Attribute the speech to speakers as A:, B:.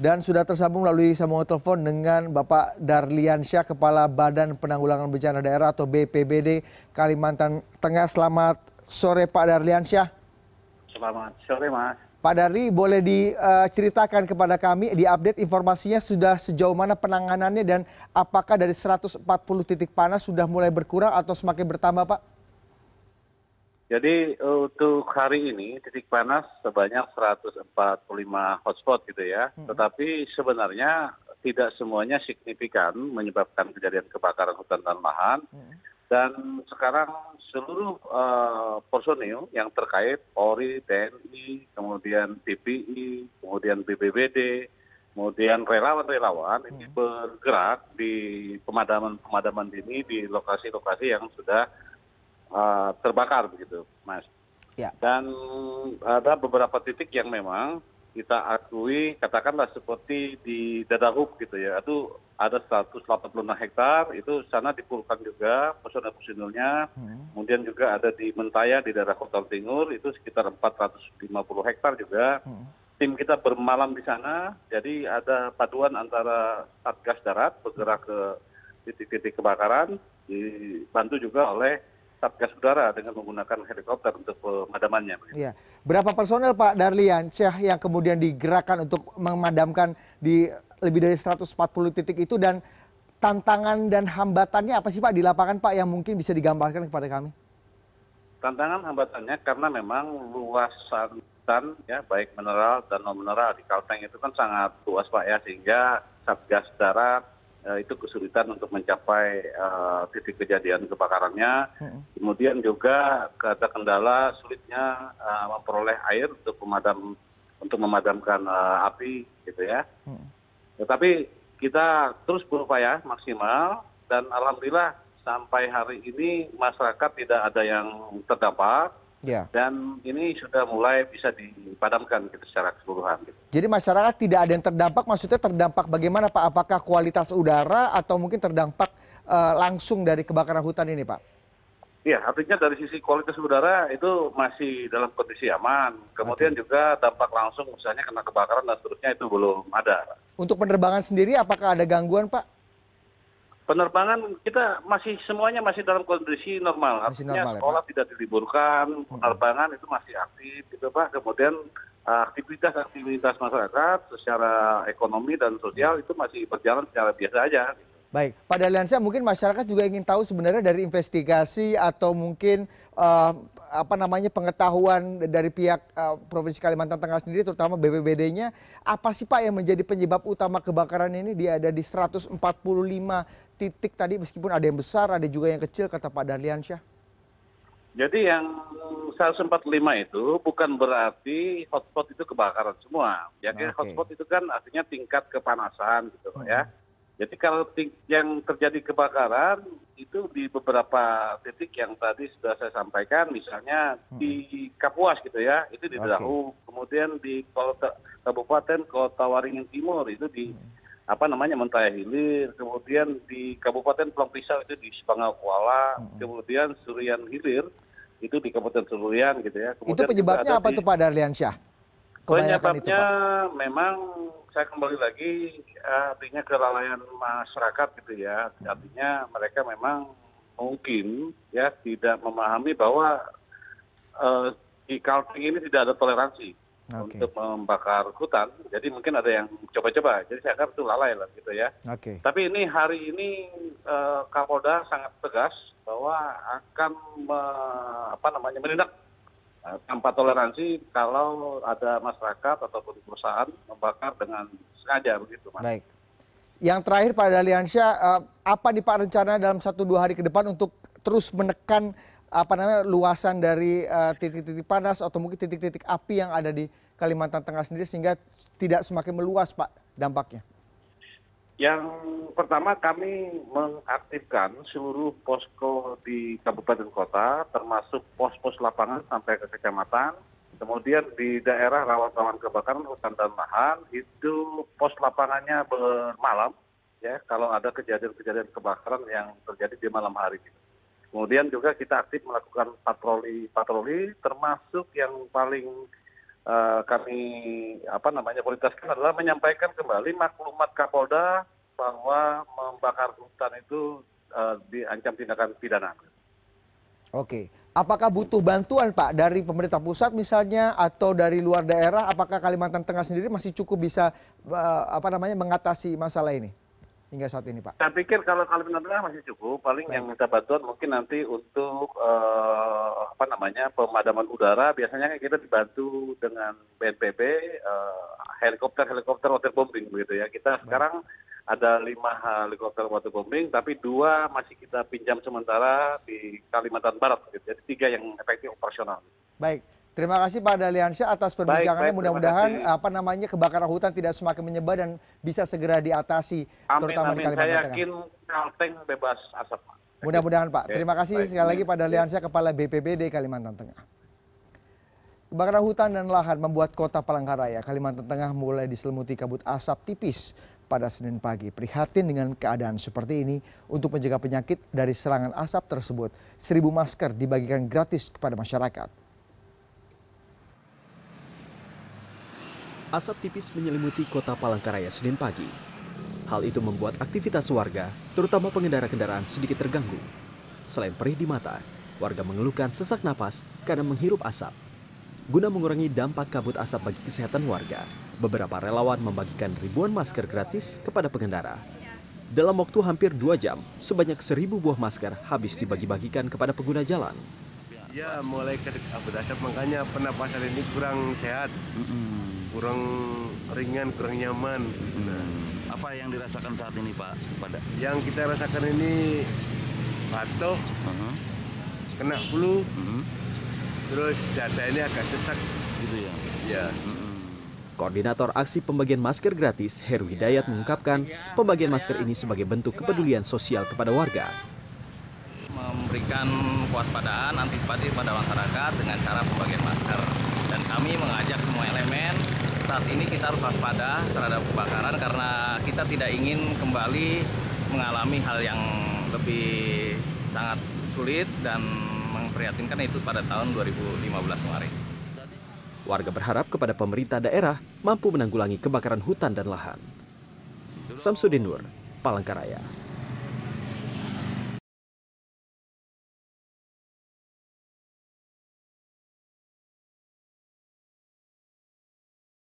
A: dan sudah tersambung melalui sambungan telepon dengan bapak darliansyah kepala badan penanggulangan bencana daerah atau bpbd kalimantan tengah. Selamat sore pak darliansyah.
B: Selamat sore mas.
A: Pak Darli, boleh diceritakan kepada kami, diupdate informasinya sudah sejauh mana penanganannya dan apakah dari 140 titik panas sudah mulai berkurang atau semakin bertambah, Pak?
B: Jadi untuk hari ini titik panas sebanyak 145 hotspot gitu ya. Hmm. Tetapi sebenarnya tidak semuanya signifikan menyebabkan kejadian kebakaran hutan dan lahan. Hmm dan sekarang seluruh uh, personil yang terkait polri tni kemudian tpi kemudian bbbd kemudian relawan relawan ini hmm. bergerak di pemadaman pemadaman dini di lokasi lokasi yang sudah terbakar begitu mas ya. dan ada beberapa titik yang memang kita akui katakanlah seperti di dadahub gitu ya itu ada 186 hektar itu sana dipulkan juga personel personilnya hmm. kemudian juga ada di mentaya di daerah kota timur itu sekitar 450 hektar juga hmm. tim kita bermalam di sana jadi ada paduan antara satgas darat bergerak ke titik-titik kebakaran dibantu juga oleh satgas udara dengan menggunakan helikopter untuk pemadamannya.
A: Iya. Berapa personel Pak Darlian Syah yang kemudian digerakkan untuk memadamkan di lebih dari 140 titik itu dan tantangan dan hambatannya apa sih Pak di lapangan Pak yang mungkin bisa digambarkan kepada kami?
B: Tantangan hambatannya karena memang luasan hutan ya baik mineral dan non mineral di Kalteng itu kan sangat luas Pak ya sehingga Satgas Darat itu kesulitan untuk mencapai uh, titik kejadian kebakarannya. Kemudian juga ada kendala sulitnya uh, memperoleh air untuk pemadam untuk memadamkan api gitu ya. Tetapi kita terus berupaya maksimal dan alhamdulillah sampai hari ini masyarakat tidak ada yang terdampak. Dan ini sudah mulai bisa dipadamkan gitu secara keseluruhan. Gitu.
A: Jadi masyarakat tidak ada yang terdampak, maksudnya terdampak bagaimana Pak? Apakah kualitas udara atau mungkin terdampak uh, langsung dari kebakaran hutan ini Pak?
B: Iya, artinya dari sisi kualitas udara itu masih dalam kondisi aman. Kemudian okay. juga dampak langsung misalnya kena kebakaran dan seterusnya itu belum ada.
A: Untuk penerbangan sendiri apakah ada gangguan Pak?
B: Penerbangan kita masih semuanya masih dalam kondisi normal. Masih artinya normal, ya, sekolah tidak diliburkan penerbangan itu masih aktif gitu pak. Kemudian aktivitas aktivitas masyarakat secara ekonomi dan sosial itu masih berjalan secara biasa aja
A: Baik, Pak Daliansyah mungkin masyarakat juga ingin tahu sebenarnya dari investigasi atau mungkin uh, apa namanya pengetahuan dari pihak uh, Provinsi Kalimantan Tengah sendiri terutama BPBD-nya apa sih Pak yang menjadi penyebab utama kebakaran ini dia ada di 145 titik tadi meskipun ada yang besar ada juga yang kecil kata Pak Daliansyah.
B: Jadi yang 145 itu bukan berarti hotspot itu kebakaran semua. Ya okay. hotspot itu kan artinya tingkat kepanasan gitu hmm. ya jadi kalau yang terjadi kebakaran itu di beberapa titik yang tadi sudah saya sampaikan misalnya hmm. di kapuas gitu ya itu di dahu kemudian di kota kabupaten kota waringin timur itu di hmm. apa namanya mentaya hilir kemudian di kabupaten pulang pisau itu di sepangau kuala hmm. kemudian surian hilir itu di kabupaten surian gitu ya
A: kemudian itu penyebabnya apa di, tuh pak darliansyah
B: penyebabnya memang saya kembali lagi artinya kelalaian masyarakat gitu ya. Artinya mereka memang mungkin ya tidak memahami bahwa uh, di Kalteng ini tidak ada toleransi okay. untuk membakar hutan. Jadi mungkin ada yang coba-coba. Jadi saya anggap itu lalai lah gitu ya. Okay. tapi ini hari ini uh, Kapolda sangat tegas bahwa akan me, apa namanya menindak Eh, tanpa toleransi kalau ada masyarakat ataupun perusahaan membakar dengan sengaja begitu mas.
A: Baik. Yang terakhir Pak Daliansyah, uh, apa nih Pak rencana dalam satu dua hari ke depan untuk terus menekan apa namanya luasan dari eh, titik-titik panas atau mungkin titik-titik api yang ada di Kalimantan Tengah sendiri sehingga tidak semakin meluas Pak dampaknya?
B: Yang pertama kami mengaktifkan seluruh posko di kabupaten kota termasuk pos pos lapangan sampai ke kecamatan. Kemudian di daerah rawan rawan kebakaran hutan dan lahan itu pos lapangannya bermalam ya. Kalau ada kejadian-kejadian kebakaran yang terjadi di malam hari kemudian juga kita aktif melakukan patroli patroli termasuk yang paling kami apa namanya prioritaskan adalah menyampaikan kembali maklumat Kapolda bahwa membakar hutan itu uh, diancam tindakan pidana.
A: Oke, apakah butuh bantuan Pak dari pemerintah pusat misalnya atau dari luar daerah? Apakah Kalimantan Tengah sendiri masih cukup bisa uh, apa namanya mengatasi masalah ini hingga saat ini Pak?
B: Saya pikir kalau Kalimantan Tengah masih cukup. Paling Baik. yang minta bantuan mungkin nanti untuk uh, apa namanya pemadaman udara. Biasanya kita dibantu dengan BNPB uh, helikopter helikopter waterbombing begitu ya. Kita Baik. sekarang ada lima helikopter waterbombing, tapi dua masih kita pinjam sementara di Kalimantan Barat. Gitu. Jadi tiga yang efektif operasional.
A: Baik, terima kasih Pak Daliansyah atas perbincangannya. Mudah-mudahan apa namanya kebakaran hutan tidak semakin menyebar dan bisa segera diatasi,
B: amin, terutama amin. di Kalimantan Saya Asap
A: tipis
C: menyelimuti kota Palangkaraya Senin pagi. Hal itu membuat aktivitas warga, terutama pengendara kendaraan sedikit terganggu. Selain perih di mata, warga mengeluhkan sesak napas karena menghirup asap. Guna mengurangi dampak kabut asap bagi kesehatan warga, beberapa relawan membagikan ribuan masker gratis kepada pengendara. Dalam waktu hampir dua jam, sebanyak seribu buah masker habis dibagi-bagikan kepada pengguna jalan.
D: Ya, mulai kabut asap makanya pernapasan ini kurang sehat, kurang ringan, kurang nyaman.
E: Nah, apa yang dirasakan saat ini Pak? Pada
D: yang kita rasakan ini batuk, uh -huh. kena flu, uh -huh. terus dada ini agak sesak.
E: Gitu ya?
D: Ya. Uh -huh.
C: Koordinator aksi pembagian masker gratis, Heru Hidayat mengungkapkan pembagian masker ini sebagai bentuk kepedulian sosial kepada warga.
F: Memberikan kewaspadaan antisipasi pada masyarakat dengan cara pembagian masker. Dan kami mengajak semua elemen saat ini kita harus waspada terhadap kebakaran karena kita tidak ingin kembali mengalami hal yang lebih sangat sulit dan memprihatinkan itu pada tahun 2015 kemarin.
C: Warga berharap kepada pemerintah daerah mampu menanggulangi kebakaran hutan dan lahan. Samsudin Nur, Palangkaraya.